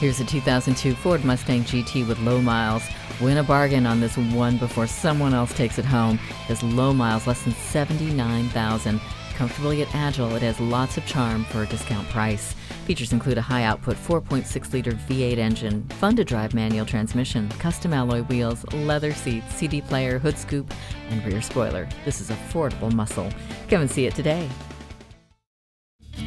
Here's a 2002 Ford Mustang GT with low miles. Win a bargain on this one before someone else takes it home. This low miles, less than 79,000. Comfortable yet agile, it has lots of charm for a discount price. Features include a high output 4.6 liter V8 engine, fun to drive manual transmission, custom alloy wheels, leather seats, CD player, hood scoop, and rear spoiler. This is affordable muscle. Come and see it today.